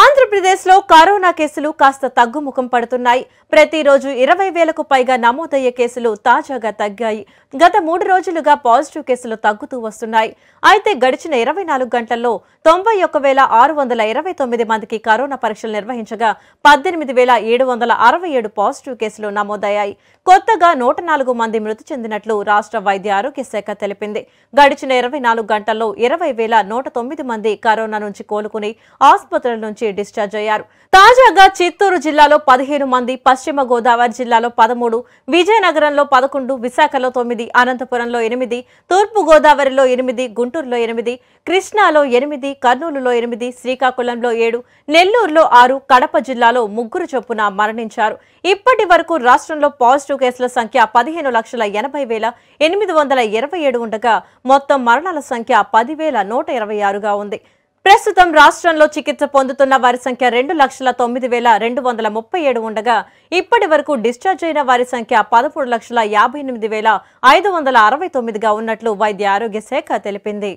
ఆంధ్రప్రదేశ్లో కరోనా కేసులు కాస్త తగ్గుముఖం పడుతున్నాయి. ప్రతిరోజు ఇరవై వేలకు పైగా నమోదయ్యే కేసులు తాజాగా తగ్గాయి. గత మూడు రోజులుగా పాజిటివ్ కేసులు తగ్గుతూ వస్తున్నాయి. అయితే గడిచిన ఇరవై నాలుగు గంటల్లో తొంభై ఒక్క వేల ఆరు వందల ఇరవై తొమ్మిది మందికి కరోనా పరీక్షలు నిర్వహించగా పద్దెనిమిది వేల ఏడు వందల అరవై ఏడు పాజిటివ్ కేసులు నమోదయ్యాయి. కొత్తగా నూట నాలుగు మంది మృతి చెందినట్లు రాష్ట్ర వైద్య ఆరోగ్య శాఖ తెలిపింది. గడిచిన ఇరవై నాలుగు గంటల్లో ఇరవై వేల నూట తొమ్మిది మంది కరోనా నుంచి కోలుకుని ఆసుపత్రుల నుంచి డిశ్చార్జ్ అయ్యారు. తాజాగా చిత్తూరు జిల్లాలో పదిహేను మంది పశ్చిమ గోదావరి జిల్లాలో పదమూడు విజయనగరంలో పదకొండు విశాఖలో తొమ్మిది అనంతపురంలో ఎనిమిది తూర్పు గోదావరిలో ఎనిమిది గుంటూరులో ఎనిమిది కృష్ణాలో ఎనిమిది కర్నూలులో ఎనిమిది శ్రీకాకుళంలో ఏడు నెల్లూరులో ఆరు కడప జిల్లాలో ముగ్గురు చొప్పున మరణించారు. ఇప్పటి వరకు రాష్ట్రంలో పాజిటివ్ కేసుల సంఖ్య పదిహేను లక్షల ఎనభై వేల ఎనిమిది వందల ఇరవై ఏడు ఉండగా మొత్తం మరణాల సంఖ్య పదివేల నూట ఇరవై ఆరుగా ఉంది. ప్రస్తుతం రాష్ట్రంలో చికిత్స పొందుతున్న వారి సంఖ్య రెండు లక్షల తొమ్మిది వేల రెండు వందల ముప్పై ఏడు ఉండగా ఇప్పటి వరకు డిశ్చార్జ్ అయిన వారి సంఖ్య పదమూడు లక్షల యాభై ఎనిమిది వేల ఐదు వందల అరవై తొమ్మిదిగా ఉన్నట్లు వైద్య ఆరోగ్య శాఖ తెలిపింది.